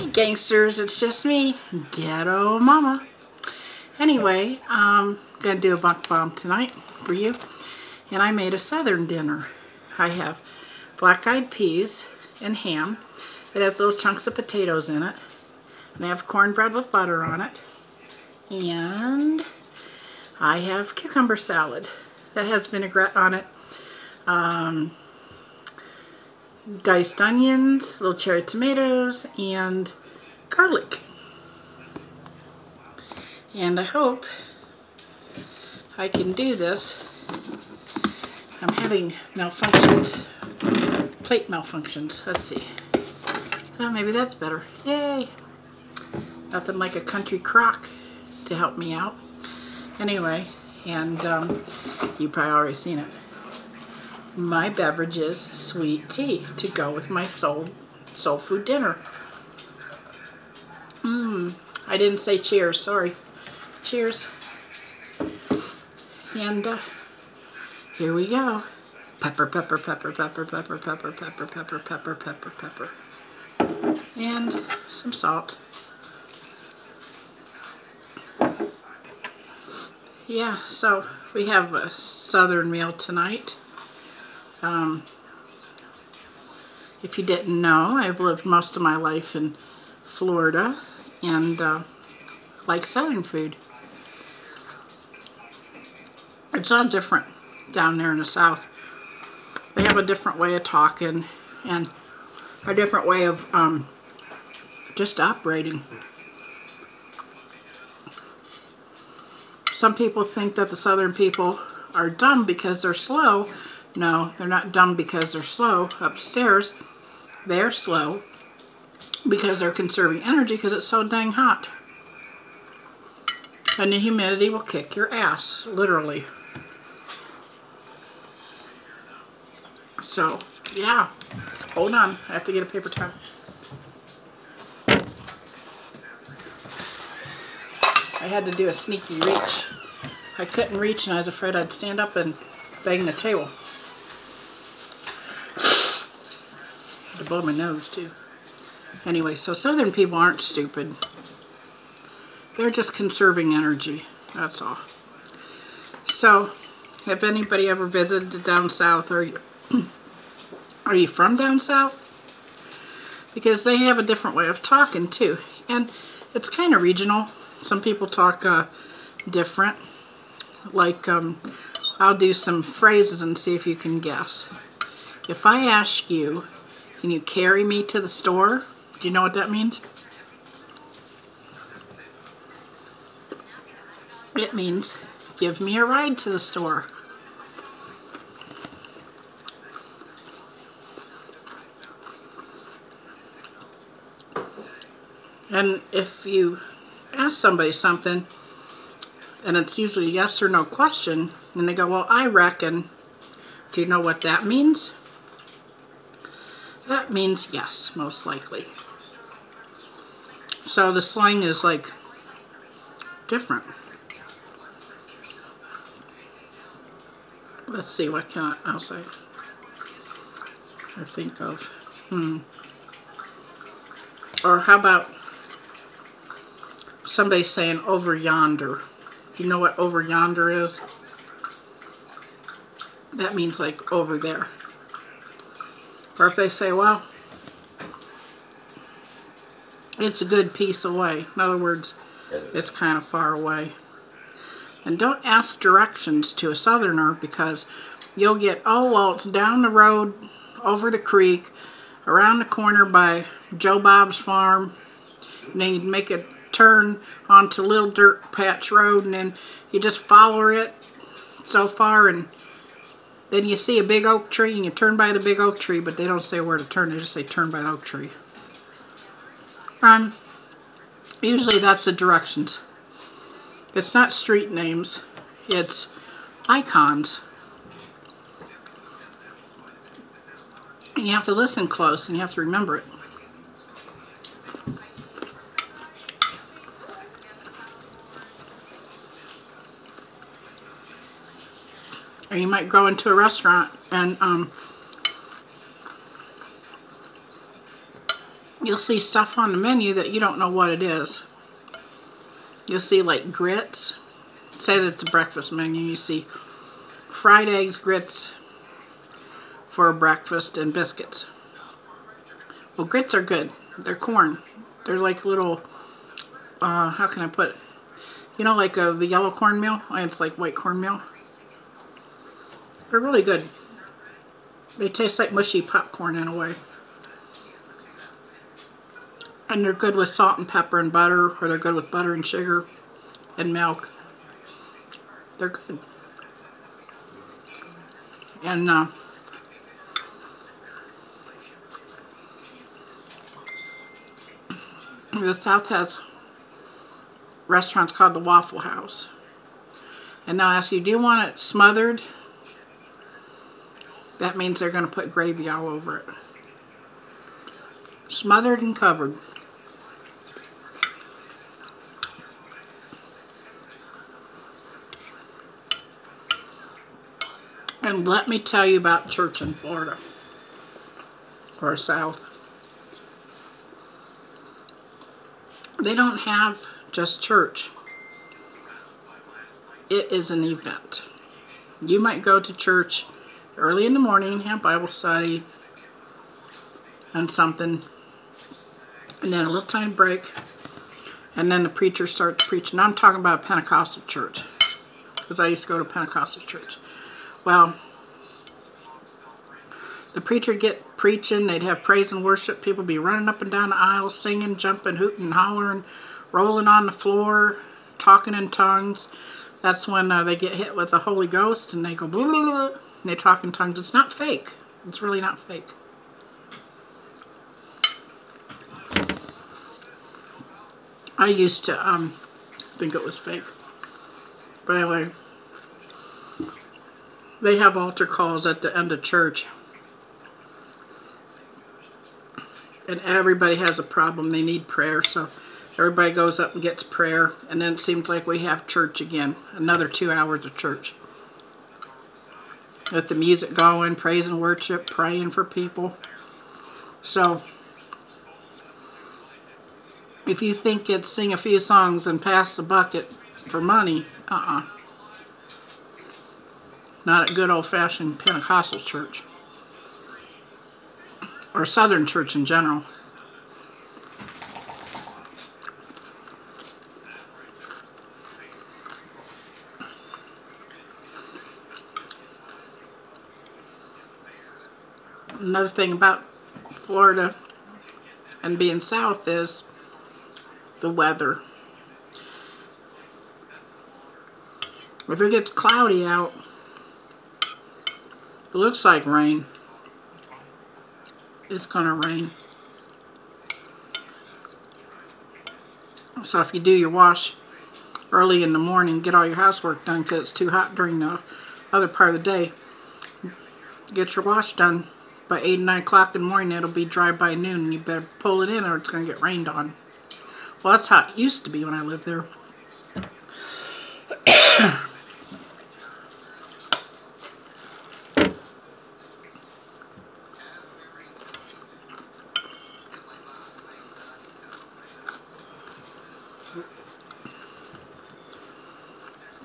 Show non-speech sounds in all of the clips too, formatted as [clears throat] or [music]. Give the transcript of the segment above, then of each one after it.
Hey gangsters, it's just me, Ghetto Mama. Anyway, I'm going to do a mukbang tonight for you. And I made a southern dinner. I have black-eyed peas and ham. It has little chunks of potatoes in it. And I have cornbread with butter on it. And I have cucumber salad that has vinaigrette on it. Um, diced onions, little cherry tomatoes, and garlic. And I hope I can do this. I'm having malfunctions, plate malfunctions. Let's see. Oh, maybe that's better. Yay! Nothing like a country crock to help me out. Anyway, and um, you probably already seen it my beverage is sweet tea to go with my soul, soul food dinner. Mmm, I didn't say cheers, sorry. Cheers. And uh, here we go. Pepper, pepper, pepper, pepper, pepper, pepper, pepper, pepper, pepper, pepper, pepper. And some salt. Yeah, so we have a southern meal tonight. Um, if you didn't know, I've lived most of my life in Florida and uh, like Southern food. It's all different down there in the South. They have a different way of talking and a different way of um, just operating. Some people think that the Southern people are dumb because they're slow, no, they're not dumb because they're slow. Upstairs, they're slow because they're conserving energy because it's so dang hot. And the humidity will kick your ass, literally. So, yeah. Hold on. I have to get a paper towel. I had to do a sneaky reach. I couldn't reach and I was afraid I'd stand up and bang the table. Blow my nose too. Anyway, so southern people aren't stupid. They're just conserving energy. That's all. So, have anybody ever visited down south? Are you, [clears throat] are you from down south? Because they have a different way of talking too. And it's kind of regional. Some people talk uh, different. Like, um, I'll do some phrases and see if you can guess. If I ask you, can you carry me to the store? Do you know what that means? It means give me a ride to the store. And if you ask somebody something, and it's usually a yes or no question, and they go, well, I reckon, do you know what that means? That means yes, most likely. So the slang is like different. Let's see, what can I, else I, I think of? Hmm. Or how about somebody saying over yonder? Do you know what over yonder is? That means like over there. Or if they say, well, it's a good piece away. In other words, it's kind of far away. And don't ask directions to a southerner because you'll get, oh, well, it's down the road, over the creek, around the corner by Joe Bob's farm. And then you make a turn onto Little Dirt Patch Road and then you just follow it so far and then you see a big oak tree and you turn by the big oak tree, but they don't say where to turn. They just say turn by the oak tree. Um, usually that's the directions. It's not street names. It's icons. And you have to listen close and you have to remember it. You might go into a restaurant and um, you'll see stuff on the menu that you don't know what it is. You'll see like grits. Say that it's a breakfast menu. You see fried eggs, grits for breakfast, and biscuits. Well, grits are good. They're corn. They're like little, uh, how can I put it? You know, like uh, the yellow cornmeal? It's like white cornmeal. They're really good. They taste like mushy popcorn in a way. And they're good with salt and pepper and butter, or they're good with butter and sugar and milk. They're good. And uh, the South has restaurants called the Waffle House. And now I ask you, do you want it smothered? That means they're going to put gravy all over it. Smothered and covered. And let me tell you about church in Florida. Or South. They don't have just church. It is an event. You might go to church early in the morning, have Bible study and something, and then a little time break, and then the preacher starts preaching. Now I'm talking about a Pentecostal church, because I used to go to Pentecostal church. Well, the preacher get preaching, they'd have praise and worship, people be running up and down the aisles, singing, jumping, hooting, hollering, rolling on the floor, talking in tongues. That's when uh, they get hit with the Holy Ghost and they go blah, blah, blah, and they talk in tongues. It's not fake. It's really not fake. I used to um, think it was fake. But anyway, they have altar calls at the end of church. And everybody has a problem. They need prayer. So everybody goes up and gets prayer. And then it seems like we have church again. Another two hours of church. With the music going, praise and worship, praying for people. So if you think it's sing a few songs and pass the bucket for money, uh-uh. Not a good old-fashioned Pentecostal church. Or Southern church in general. Another thing about Florida and being south is the weather. If it gets cloudy out, it looks like rain. It's going to rain. So if you do your wash early in the morning, get all your housework done because it's too hot during the other part of the day. Get your wash done by 8 9 o'clock in the morning. It'll be dry by noon. And you better pull it in or it's going to get rained on. Well, that's how it used to be when I lived there.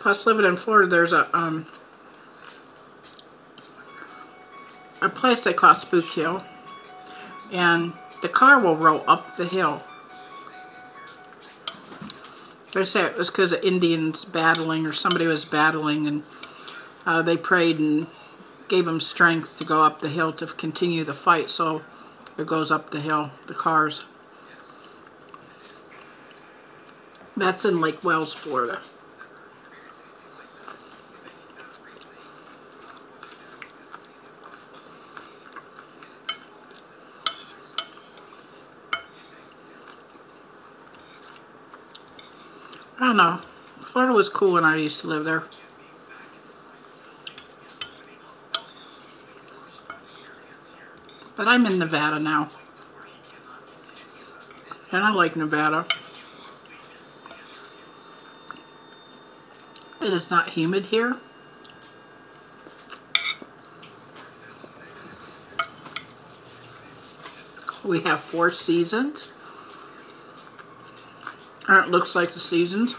Plus, living in Florida, there's a um, place they call Spook Hill, and the car will roll up the hill they say it was because of Indians battling or somebody was battling and uh, they prayed and gave them strength to go up the hill to continue the fight. So it goes up the hill, the cars. That's in Lake Wales, Florida. I don't know. Florida was cool when I used to live there. But I'm in Nevada now. And I like Nevada. It is not humid here. We have four seasons. It looks like the seasons.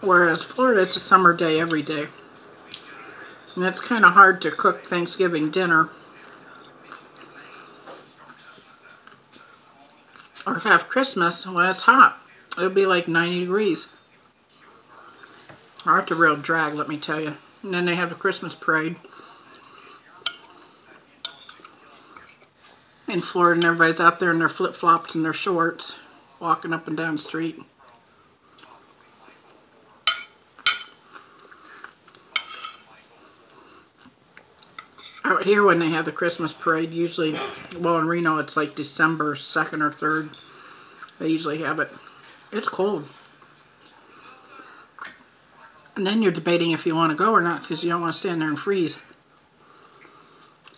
Whereas Florida, it's a summer day every day. And it's kind of hard to cook Thanksgiving dinner. Or have Christmas when it's hot. It'll be like 90 degrees. It's a real drag, let me tell you. And then they have the Christmas parade. In Florida, and everybody's out there in their flip-flops and their shorts, walking up and down the street. Out here when they have the Christmas parade, usually, well in Reno it's like December 2nd or 3rd. They usually have it. It's cold. And then you're debating if you want to go or not because you don't want to stand there and freeze.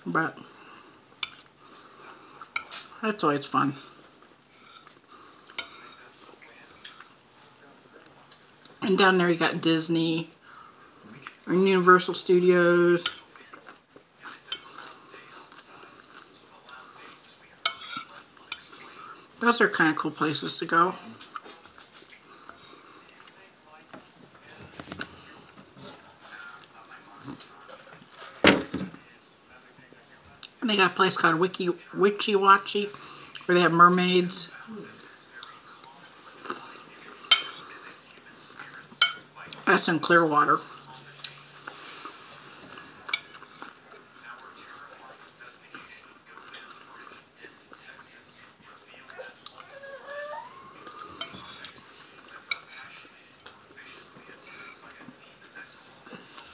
But that's always fun. And down there you got Disney and Universal Studios. Those are kind of cool places to go. They got a place called Wiki Witchy Watchy where they have mermaids. That's in Clearwater.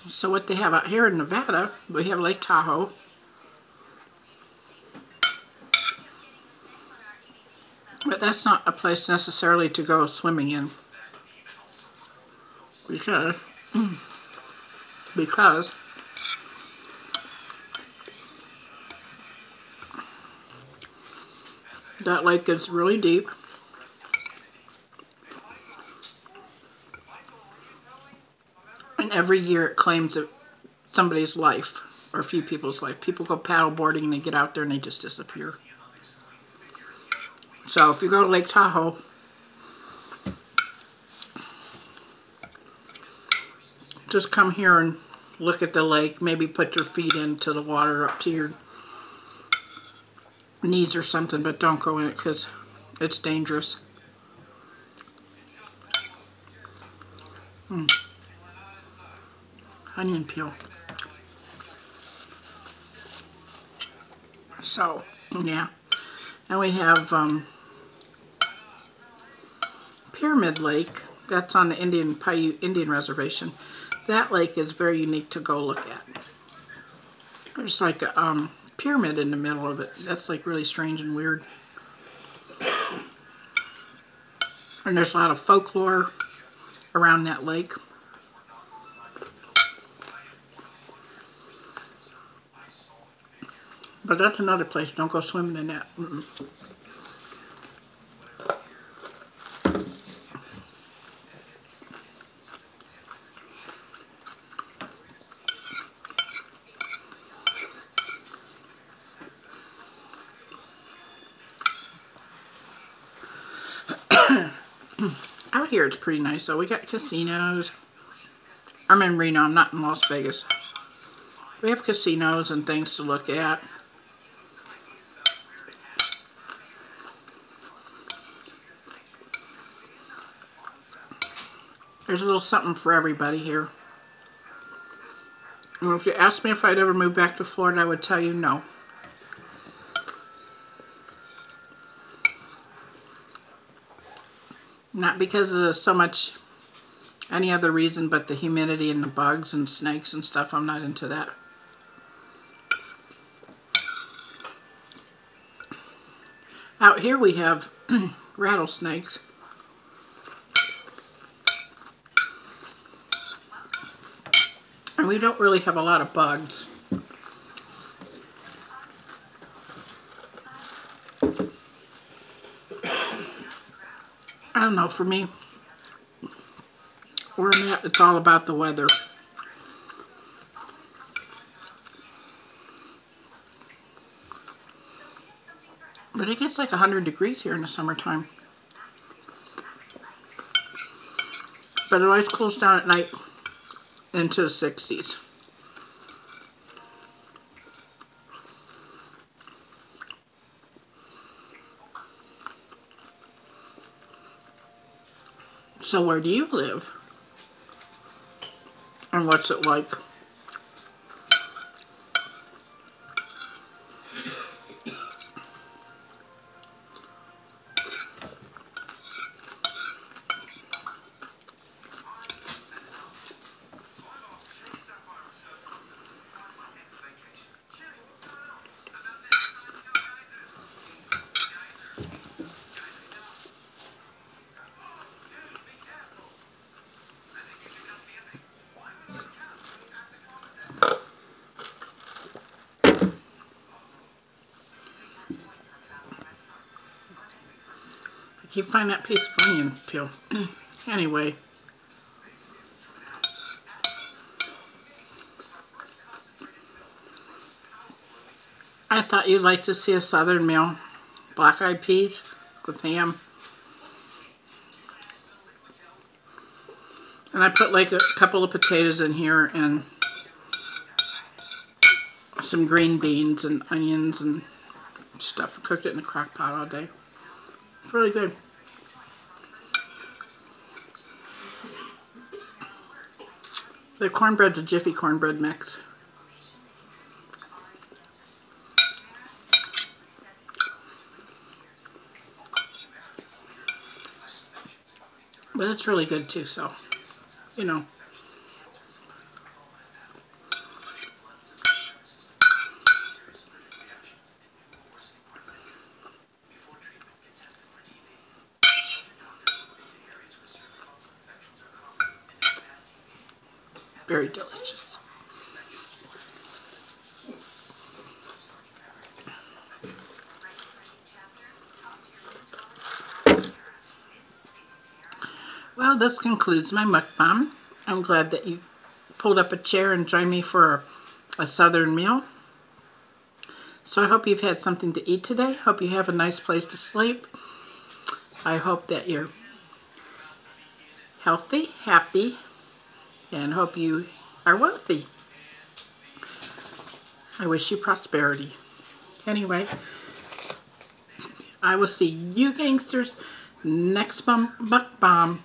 So what they have out here in Nevada, we have Lake Tahoe. But that's not a place necessarily to go swimming in. Because, [clears throat] because that lake gets really deep. And every year it claims somebody's life, or a few people's life. People go paddle boarding and they get out there and they just disappear. So if you go to Lake Tahoe, just come here and look at the lake. Maybe put your feet into the water up to your knees or something, but don't go in it because it's dangerous. Mm onion peel. So, yeah. And we have um, Pyramid Lake. That's on the Indian Paiute Indian Reservation. That lake is very unique to go look at. There's like a um, pyramid in the middle of it. That's like really strange and weird. And there's a lot of folklore around that lake. But that's another place. Don't go swimming in that. Mm -mm. Out here it's pretty nice So We got casinos. I'm in Reno. I'm not in Las Vegas. We have casinos and things to look at. There's a little something for everybody here. And if you asked me if I'd ever move back to Florida, I would tell you no. Not because of so much any other reason but the humidity and the bugs and snakes and stuff. I'm not into that. Out here we have [clears throat] rattlesnakes. And we don't really have a lot of bugs. Don't know, for me, at, it's all about the weather. But it gets like 100 degrees here in the summertime. But it always cools down at night into the 60s. So where do you live? And what's it like? You find that piece of onion peel. [clears throat] anyway. I thought you'd like to see a southern meal. Black-eyed peas with ham. And I put like a couple of potatoes in here and some green beans and onions and stuff. Cooked it in a crock pot all day. Really good. The cornbread's a Jiffy cornbread mix. But it's really good too, so, you know. Very delicious. Well, this concludes my mukbang. I'm glad that you pulled up a chair and joined me for a southern meal. So I hope you've had something to eat today. Hope you have a nice place to sleep. I hope that you're healthy, happy, and hope you are wealthy. I wish you prosperity. Anyway, I will see you gangsters next bum mukbang.